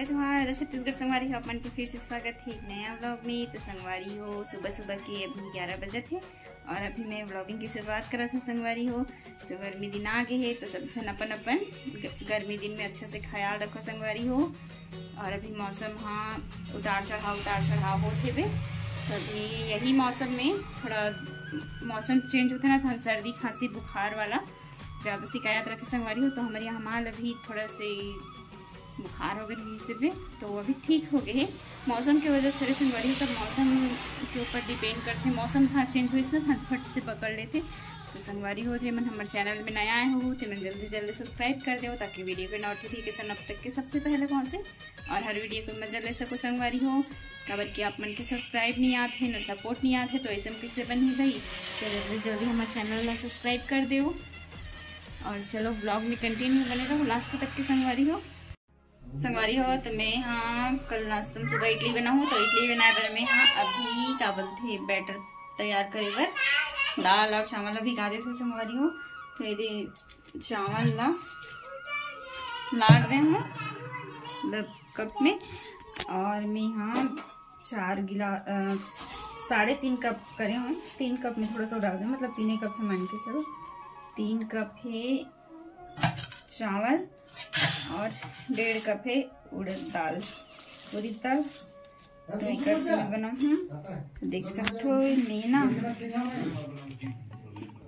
जय जवाहर छत्तीसगढ़ संगवारी हो अपन के फिर से स्वागत है एक नया व्लॉग में। तो संगवारी हो, सुबह सुबह के अभी ग्यारह बजे थे और अभी मैं व्लॉगिंग की शुरुआत कर रहा था संगवारी हो। तो गर्मी दिन आ गए है तो सब जन अपन अपन गर्मी दिन में अच्छा से ख्याल रखो संगवारी हो। और अभी मौसम हाँ उतार चढ़ाव उतार चढ़ाव होते हुए तो अभी यही मौसम में थोड़ा मौसम चेंज होता ना था सर्दी, खांसी, बुखार वाला ज़्यादा शिकायत रहती संगवारी हो तो हमारे यहाँ माल अभी थोड़ा से बुखार हो गई से भी तो वो अभी ठीक हो गए मौसम की वजह से संगवारी सब मौसम के ऊपर डिपेंड करते हैं। मौसम जहाँ चेंज हुई ना फट से पकड़ लेते तो संगवारी हो जाए, मन हमारे चैनल में नया आए हो तो मैं जल्दी जल्दी सब्सक्राइब कर दो, ताकि वीडियो के नोटिफिकेशन अब तक के सबसे पहले पहुँचे। और हर वीडियो को मज़ा ले सको संगवारी हो, खबर कि आप मन के सब्सक्राइब नहीं आते हैं, ना सपोर्ट नहीं आते तो ऐसे में किसे बन ही गई तो जल्दी जल्दी हमारे चैनल सब्सक्राइब कर दो। और चलो ब्लॉग में कंटिन्यू बने रहो लास्ट तक की संगवारी हो। संगवारी हो तो मैं हाँ कल नाश्ता सुबह इडली बनाऊँ तो इडली बनाए पर मैं हाँ अभी का बोलते बैटर तैयार करे बर दाल और चावल अभी गा देते संगवारी हो। तो ये चावल ला लाड़ रहे हूँ कप में। और मैं यहाँ चार गिला साढ़े तीन कप करे हूँ। तीन कप में थोड़ा सा डाल दें मतलब तीन कप है मान के चलो। तीन कप है चावल। और डेढ़ कप है उड़द दाल। उड़द दाल तो बना हूँ। देख सकते हो मैं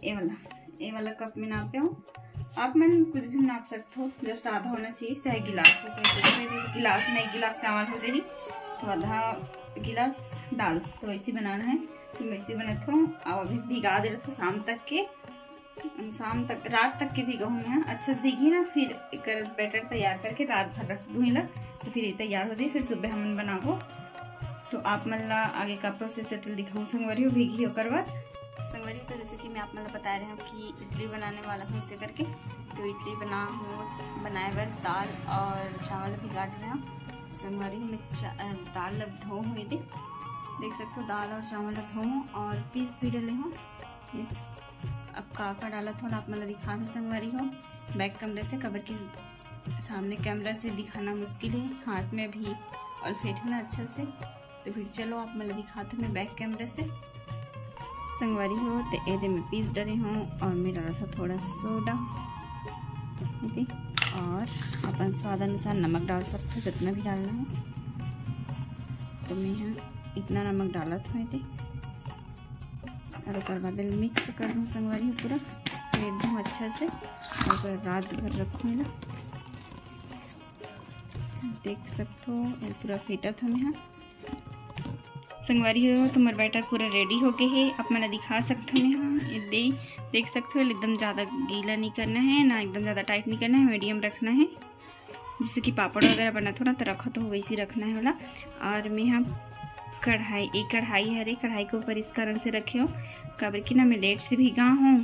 ये वाला ये वाला कप में नापे हूँ। आप कुछ भी नाप सकते हो, जस्ट आधा होना चाहिए, चाहे गिलास हो, चाहे गिलास नहीं गिलास चावल हो जाएगी तो आधा गिलास दाल। तो वैसे बनाना है। तो वैसे बनाते हूँ। अभी भिगा दे रहा था शाम तक के। शाम तक, रात तक के भिगो मैं अच्छे से भिगी ना, फिर एक बैटर तैयार करके रात भर रख दूँ लग तो फिर ये तैयार हो जाए, फिर सुबह हम बनाबो तो आप मन ला आगे का प्रोसेस है तो दिखाऊँ संगवारी भीगी होकर बाद। संगवारी तो जैसे कि मैं आप मतलब बता रहे हूँ कि इडली बनाने वाला हूँ इसे करके। तो इडली बना हूँ, बनाए बार दाल और चावल भी काट रहे हूँ। संगवारी में दाल अब धो हुई थी। देख सकते हो, दाल और चावल अब धो और पीस भी डले हूँ। अब काका डाला थोड़ा आप मतलब दिखा दो संगवारी हो। बैक कैमरे से कबर के सामने कैमरा से दिखाना मुश्किल है, हाथ में भी। और फेंटना अच्छा से। तो फिर चलो आप मतलब दिखाते मैं बैक कैमरे से। संगवारी हो तो ये में पीस डरे हूँ और मैं डाला था थोड़ा सोडा। और अपन स्वाद अनुसार नमक डाल सकते जितना भी डालना है। तो मैं यहाँ इतना नमक डाला था मैं और एक बाद मिक्स कर दूँ संगवारी पूरा एकदम अच्छा से, और रात भर रखूँ ना। देख सकते हो, ये पूरा फेटा था मैं संगवारी हो, तुम्हारा बैटर पूरा रेडी हो गए है आप मैंने दिखा सकते हो यहाँ। दे, देख सकते हो, एकदम ज़्यादा गीला नहीं करना है, ना एकदम ज़्यादा टाइट नहीं करना है मीडियम रखना है। जैसे कि पापड़ वगैरह बना ना तो रखो तो वैसे रखना है वाला। और मैं यहाँ कढ़ाई, एक कढ़ाई है अरे कढ़ाई के ऊपर इस कारण से रखे हो कबर की ना मैं लेट से भिगा हूँ।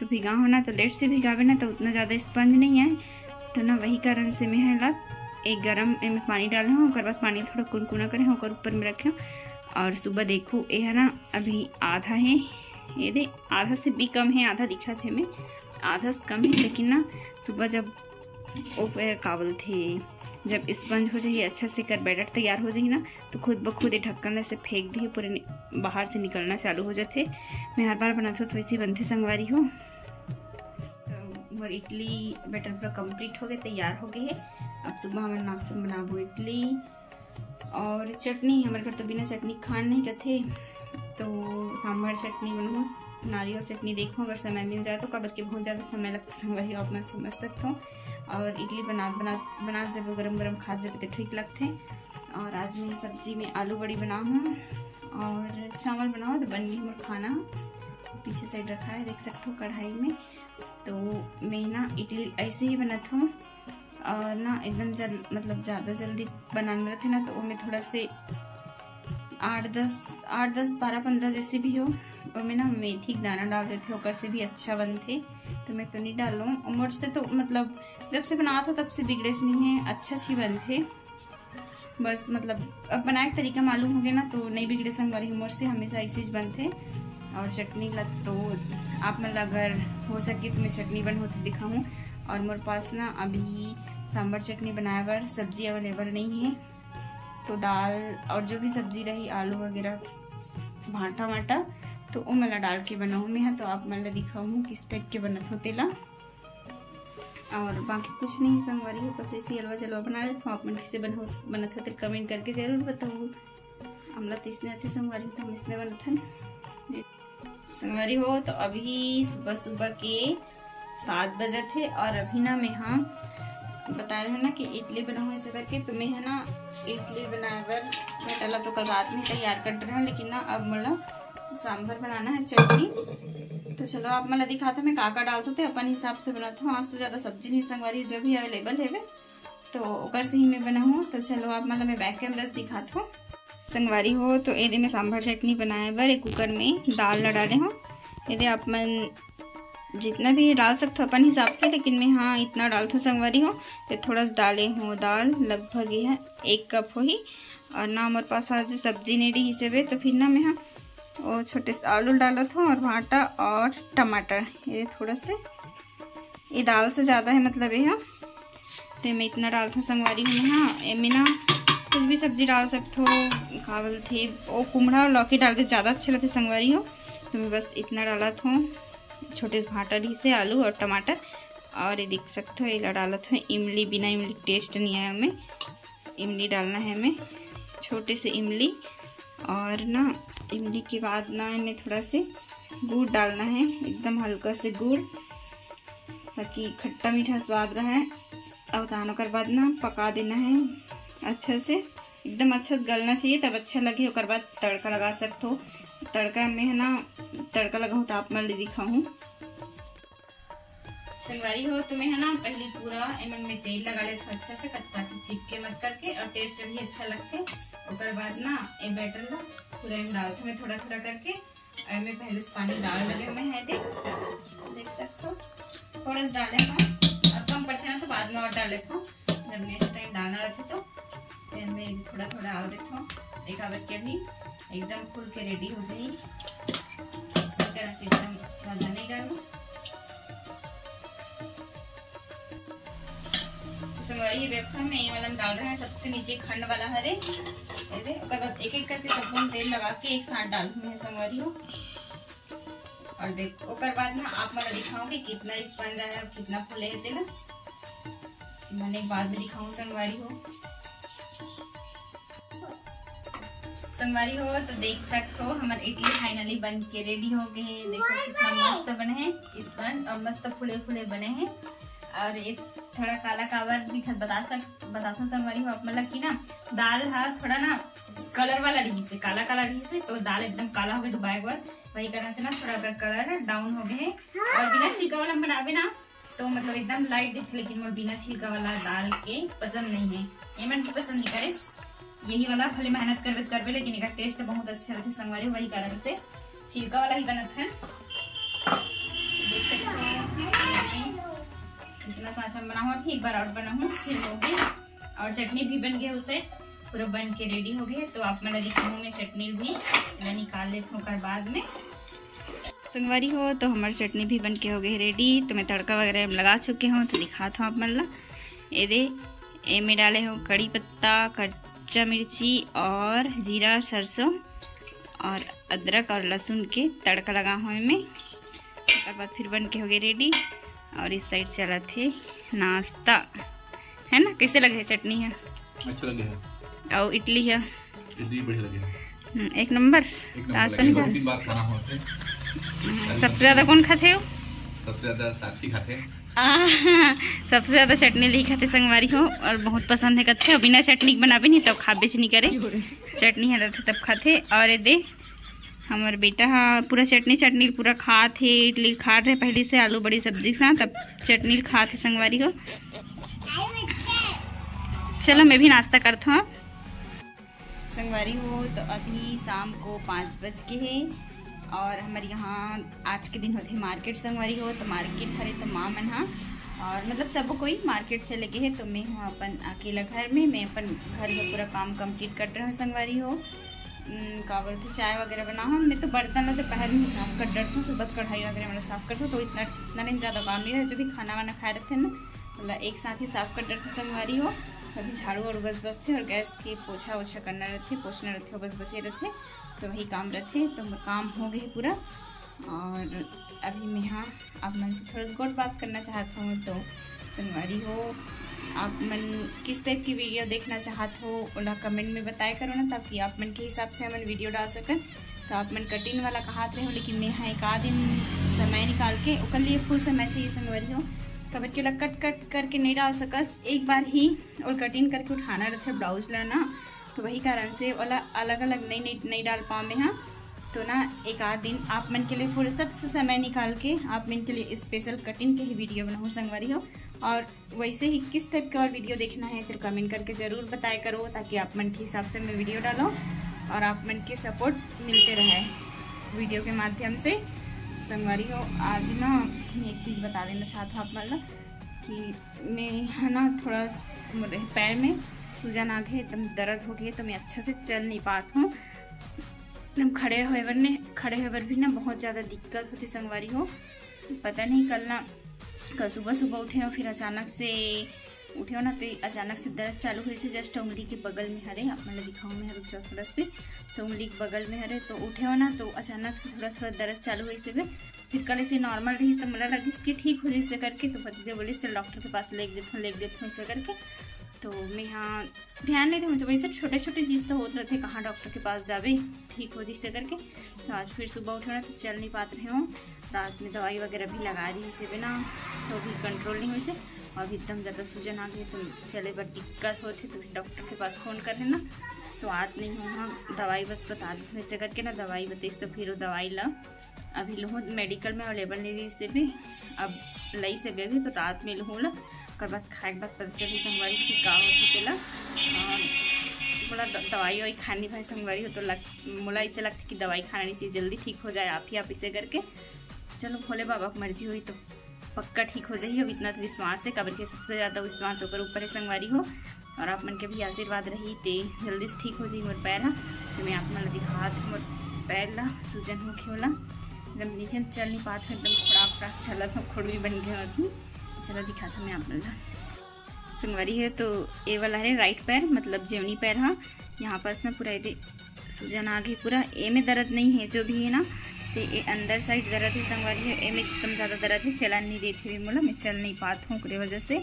तो भिगा हो ना तो लेट से भिगावे ना तो उतना ज़्यादा स्पंज नहीं है। तो ना वही कारण से मैं है ला एक गर्म में पानी डाले हूँ और बाद पानी थोड़ा कुनकुना करे और ऊपर में रखे। और सुबह देखो, ये है ना, अभी आधा है। ये दे आधा से भी कम है, आधा दिखा थे मैं। आधा से कम है, लेकिन ना सुबह जब वो कावल थे। जब स्पंज हो जाइए अच्छा से कर बैटर तैयार हो जाए ना तो खुद ब खुद ये ढक्कन से फेंक दिए, पूरे बाहर से निकलना चालू हो जाते। मैं हर बार बनाती हूँ तो वैसे बनते संगवारी हो। और इडली बैटर पूरा कंप्लीट हो गए तैयार हो गए है। अब सुबह हमारे नाश्ता में बनाबो इडली। और चटनी, हमारे घर तो बिना चटनी खान नहीं कथे तो सांभर चटनी बनाऊँ नारियल चटनी देखो, अगर समय मिल जाए तो। कबर के बहुत ज़्यादा समय लगता संगवारी अपना समझ सकता हूँ। और इडली बना बना बना जब गरम गरम खा जब तो ठीक लगते और आज मैं सब्ज़ी में आलू बड़ी बना हूँ। और चावल बनाओ तो बन गई खाना। पीछे साइड रखा है, देख सकते हो कढ़ाई में। तो मैं ना इडली ऐसे ही बनाता हूँ। और ना एकदम जल मतलब ज़्यादा जल्दी बनाने रहते ना तो वो मैं थोड़ा से आठ दस आठ दस, बारह, पंद्रह जैसे भी हो। और मैं ना मेथी दाना डाल देते होकर से भी अच्छा बनते। तो मैं तो नहीं डालूँ। और मुझ से तो मतलब जब से बना था तब से बिगड़े से नहीं है अच्छा अच्छी बनते। बस मतलब अब बनाए के तरीका मालूम हो गया ना तो नहीं बिगड़े संग वाली उम्र से हमेशा ऐसे ही बनते। और चटनी लग तो आप मतलब अगर हो सके तो मैं चटनी बन होती दिखाऊँ। और मेरे पास ना अभी सांभर चटनी बनाए बर सब्ज़ी अवेलेबल नहीं है। तो दाल और जो भी सब्ज़ी रही, आलू वगैरह भाटा वाटा तो वो मला डाल के बनाऊँ मैं तो आप मैं दिखाऊँ किस टाइप के बनत हो तेला। और बाकी कुछ नहीं संगवारी हो बस ऐसी हलवा जलवा बना लेते हूँ। आप मन किसे बन बनत हो तो कमेंट करके ज़रूर बताओ हमला तो इसने थे संगवारी तो हम इसने बनत हन संगवारी हो तो अभी सुबह सुबह के सात बजे थे, और अभी ना मैं हाँ बता रहे हो ना कि इडली बनाऊँ ऐसे करके। तो मैं है ना इडली बनाए बर मैं तो कल रात में तैयार कर रहे हैं, लेकिन ना अब मतलब सांभर बनाना है चटनी। तो चलो आप मतलब दिखाते मैं काका डालते थे, अपन हिसाब से बनाता हूँ। आज तो ज़्यादा सब्ज़ी नहीं, संगवारी जो भी अवेलेबल है वे। तो ओकर से ही मैं बना हूँ तो चलो आप मतलब मैं बैक कैमरा से दिखाता हूँ। संगवारी हो तो ये मैं सांभर चटनी बनाए बर एक कुकर में दाल न डाले हूँ। यदि आप मन जितना भी डाल सकते हो अपन हिसाब से, लेकिन मैं हाँ इतना डालते हूँ संगवारी हो। तो थोड़ा सा डाले हूँ दाल, लगभग यह एक कप हो ही। और ना हमारे पास आज सब्ज़ी नहीं रही से तो फिर ना मैं हाँ और छोटे से आलू डाला था और भाटा और टमाटर। ये थोड़ा से, ये दाल से ज़्यादा है मतलब ये तो मैं इतना डालता संगवारी हूँ। हाँ मैं ना कुछ भी सब्ज़ी डाल सकते हो का थे वो कुमड़ा और लौकी डाल के ज़्यादा अच्छे लगते संगवारी, हो। तो मैं बस इतना डाला था, छोटे से भाटा ढी से आलू और टमाटर। और ये देख सकते हो, ये डाला था, इमली, बिना इमली टेस्ट नहीं आया हमें। इमली डालना है हमें, छोटे से इमली। और ना, इमली के बाद ना इन्हें थोड़ा से गुड़ डालना है, एकदम हल्का से गुड़, ताकि खट्टा मीठा स्वाद रहे। और दानों के बाद ना पका देना है, अच्छे से, एकदम अच्छा गलना चाहिए, तब अच्छा लगे और बाद तड़का लगा सकते हो। तड़का में है ना, तड़का लगाऊँ तो आप मैं दिखाऊँ। संगवारी हो, तुम्हें है ना, पहले पूरा इमन में तेल लगा ले अच्छा से, कच्चा चिपके मत करके, और टेस्ट भी अच्छा लगते और बाद ना, ये बैटर ला पूरा में डालते मैं थोड़ा थोड़ा करके। और मैं पहले से पानी डाल लगे मैं है, देख। देख सकते हो? थोड़ा सा डाले और कम पड़ते ना तो बाद में और डाले जब नेक्स्ट टाइम डालना रहते तो मैं थोड़ा थोड़ा और देखो देखा बार के भी एकदम खुल के रेडी हो जाए संगवारी देखो हम ये वाला डाल रहे हैं, सबसे नीचे खंड वाला हरे। एक एक करके सब तेल लगा के एक साथ डाल हैं संगवारी और देख ओकर बाद ना आप मैं दिखाऊँगी कितना स्पंज है और कितना फुले है तेल मैंने बाद में दिखाऊँ संगवारी हो? संगवारी हो? तो देख सकते हो, हमारे इडली फाइनली बन के रेडी हो गए देखो कितना मस्त बने हैं स्पंज और मस्त फूले फूले बने हैं। और ये थोड़ा काला कावर दिखत बता सक बता संगवारी हो मतलब की ना दाल हा थोड़ा ना कलर वाला रही से काला काला रही से तो दाल एकदम काला हो गया डुबाए बार वही कारण से ना थोड़ा अगर कलर डाउन हो गए और बिना छिलका वाला बनावे ना तो मतलब एकदम लाइट दिखे लेकिन मोर बिना छिलका वाला दाल के पसंद नहीं है। एमन की पसंद नहीं करे। यही वाला भले मेहनत करवे करवे लेकिन इसका टेस्ट बहुत अच्छा रहता है संगवारी वही कारण से छिलका वाला ही बनत है। इतना साँचा बना हुआ एक बार और बना हूँ फिर हो गया और चटनी भी बन गया उसे। पूरा बन के रेडी हो गया तो आप मैं दिखाऊँ मैं चटनी भी मैं निकाल लेती हूँ कर बाद में। संगवारी हो तो हमारी चटनी भी बन के हो गई रेडी तो मैं तड़का वगैरह लगा चुके हूँ तो दिखाता हूँ आप मतलब। ये दे ए में डाले हो कड़ी पत्ता, कच्चा मिर्ची और जीरा, सरसों और अदरक और लहसुन के तड़का लगा हूँ मैं। उसके बाद फिर बन के हो गए रेडी और इस साइड चला थे नाश्ता। है ना? कैसे लगे चटनी है? अच्छा लगे है। और इडली है? इडली बढ़िया लगे हम्म, एक नंबर। नाश्ता नहीं हम्म, सबसे ज़्यादा कौन खाते हो? सबसे ज़्यादा साक्षी खाते सबसे ज़्यादा चटनी ली खाते संगवारी हो और बहुत पसंद है कथे बिना चटनी बना भी नहीं तब खा बेच नहीं करे चटनी है तब खाते। और ये दे हमारे बेटा हाँ पूरा चटनी चटनी पूरा खा थे इडली खा रहे पहले से आलू बड़ी सब्ज़ी के तब चटनी खा थे संगवारी को। चलो मैं भी नाश्ता करता हूँ। संगवारी हो तो अभी शाम को पाँच बज के है, और हमारे यहाँ आज के दिन होते मार्केट संगवारी हो तो मार्केट हरे तो माँ मन हाँ और मतलब सब कोई मार्केट चले गए है तो मैं हूँ अपन अकेला घर में, मैं अपन घर का पूरा काम कंप्लीट कर रहा हूँ संगवारी हो। का बोलते चाय वगैरह बना हूँ मैं तो बर्तन तो पहले ही साफ़ कर डरता हूँ, सुबह कढ़ाई वगैरह मैंने साफ़ करता तो इतना इतना नहीं ज़्यादा काम नहीं रहा। जो भी खाना वाना खाए रहते हैं ना मतलब एक साथ ही साफ़ कर थे संगवारी हो। अभी झाड़ू और बस बस थे और गैस के पोछा ओछा करना रहते पोछना रहते बस बचे रहते तो वही काम रहते तो काम हो गए पूरा। और अभी मैं यहाँ मन से थोड़ा सा गौर बात करना चाहता हूँ तो संगवारी हो। आप मन किस टाइप की वीडियो देखना चाहते हो ओला कमेंट में बताया करो ना ताकि आप मन के हिसाब से हमन वीडियो डाल सकन। तो आप मन कटिंग वाला कहात रहे हो लेकिन मैं यहाँ एक आध दिन समय निकाल के ओकर लिए फुल समय चाहिए संगवारी हो। कबर के कट कट करके नहीं डाल सकस एक बार ही और कटिंग करके उठाना रहता है ब्लाउज ला ना तो वही कारण से वाला अलग अलग नहीं नहीं, नहीं डाल पाओ मैं हाँ। तो ना, एक आध दिन आप मन के लिए फुर्सत से समय निकाल के आप मन के लिए स्पेशल कटिंग के ही वीडियो बनाओ, संगवारी हो। और वैसे ही किस टाइप का और वीडियो देखना है, फिर कमेंट करके ज़रूर बताया करो, ताकि आप मन के हिसाब से मैं वीडियो डालो और आप मन के सपोर्ट मिलते रहे। वीडियो के माध्यम से, संगवारी हो, आज ना मैं एक चीज़ बता देना चाहता हूँ आप मतलब कि मैं है ना थोड़ा पैर में सूजन आ गए एकदम दर्द हो गए तो मैं अच्छे से चल नहीं पाता हूँ। एकदम खड़े हुए बर ने, खड़े हुए बर भी ना बहुत ज़्यादा दिक्कत होती संगवारी हो। पता नहीं कल ना, कल सुबह सुबह उठे हो फिर अचानक से उठे हो ना तो अचानक से दर्द चालू हुई से जस्ट उंगली के बगल में हरे, आप मतलब दिखाऊँ मैं रुक जाओ थोड़ा पे। तो उंगली के बगल में हरे तो उठे हो ना तो अचानक से थोड़ा थोड़ा दर्द चालू हुई से भी। फिर कल ऐसे नॉर्मल रही तो मतलब लगी कि ठीक हो जैसे करके तो पति बोली, चल डॉक्टर के पास ले देता हूँ ले देता हूँ ऐसे करके। तो मैं यहाँ ध्यान नहीं दूँ वैसे छोटे छोटे चीज़ तो होते रहते कहाँ डॉक्टर के पास जावे, ठीक हो जिससे करके। तो आज फिर सुबह उठे ना तो चल नहीं पाते रहे हूँ रात में दवाई वगैरह भी लगा दी इसे बिना तो भी कंट्रोल नहीं हुई और एकदम ज़्यादा सूजन आ गई तो चले, पर दिक्कत होती तो फिर डॉक्टर के पास फ़ोन कर ना तो आज नहीं हूँ हाँ दवाई बस बता दी वैसे करके ना दवाई बताइस तो फिर वो दवाई ला। अभी लूँ मेडिकल में अवेलेबल नहीं रही इसे भी। अब लई से भी तो रात में लूँ ला। बाद खाए के बाद चली संगवारी कि का होती तेला। मोला दवाई वाई खानी भाई संगवारी हो तो लग, मोला ऐसे लगता कि दवाई खाने से जल्दी ठीक हो जाए, आप ही आप इसे करके। चलो भोले बाबा की मर्ज़ी हुई तो पक्का ठीक हो जाइए। अब इतना तो विश्वास है, कबर के सबसे ज़्यादा विश्वास होकर ऊपर है संगवारी हो। और आप मन के भी आशीर्वाद रही ते जल्दी से ठीक हो जाइए मोर पैर तो मैं आप मन दिखा मोर पैर ला, सूजन हो खेला एकदम नीचे चल नहीं पाते एकदम खड़ा खड़ा चला था खुड़ भी बन गया चलो दिखा था मैं आप संगवारी है तो ये वाला है राइट पैर मतलब जेवनी पैर हाँ। यहाँ पास ना पूरा ये सूजन आ गई पूरा। ए में दर्द नहीं है, जो भी है ना। तो ये अंदर साइड दर्द है संगवारी है। ए में एकदम ज़्यादा दर्द है, चला नहीं देती हुई बोला मैं चल नहीं पाता हूँ वजह से।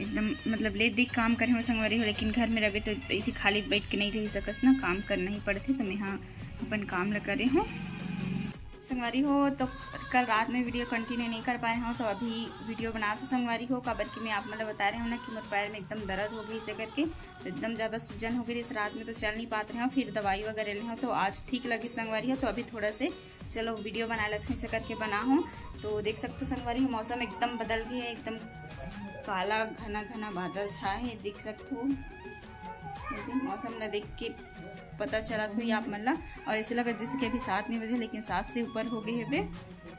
एकदम मतलब ले देख काम करे हुए संगवारी हो लेकिन घर में रहे तो इसी खाली बैठ के नहीं रह सकस ना, काम करना ही पड़ते। तो मैं यहाँ अपन काम ल करे हूँ। संगवारी हो तो कल रात में वीडियो कंटिन्यू नहीं कर पाए हों तो अभी वीडियो बना तो संगवारी हो। कबर की मैं आप मतलब बता रहे हूँ ना कि मेरे पैर में एकदम दर्द हो गई इसे करके तो एकदम ज़्यादा सूजन हो गई इस रात में तो चल नहीं पाते हैं, फिर दवाई वगैरह ले हो तो आज ठीक लगी संगवारी हो तो अभी थोड़ा से चलो वीडियो बना लेते हैं, इसे करके बना हो। तो देख सकते हो संगवारी मौसम एकदम बदल गया है, एकदम काला घना घना बादल छाए देख सकते हो। मौसम न देख के पता चला था आप मल्ला। और ऐसे लगा जैसे कि अभी सात नहीं बजे, लेकिन सात से ऊपर हो गए है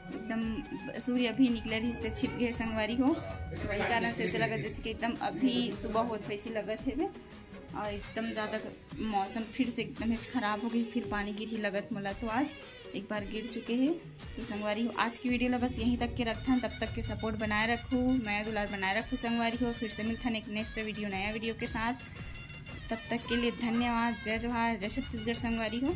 एकदम सूर्य अभी निकले रही इससे छिप गए संगवारी हो तो वही कारण से ऐसे लगा जैसे कि एकदम अभी सुबह होते वैसे लगे थे और एकदम ज़्यादा मौसम फिर से एकदम ख़राब हो गई, फिर पानी गिर ही लगत मला तो आज एक बार गिर चुके हैं। तो संगवारी हो आज की वीडियो ला बस यहीं तक के रखता तब तक के सपोर्ट बनाए रखूँ। मैं दुलार बनाए रखूँ संगवारी हो फिर से मिलता एक नेक्स्ट वीडियो नया वीडियो के साथ। तब तक के लिए धन्यवाद। जय जवाहर जय छत्तीसगढ़ संगवारी हो।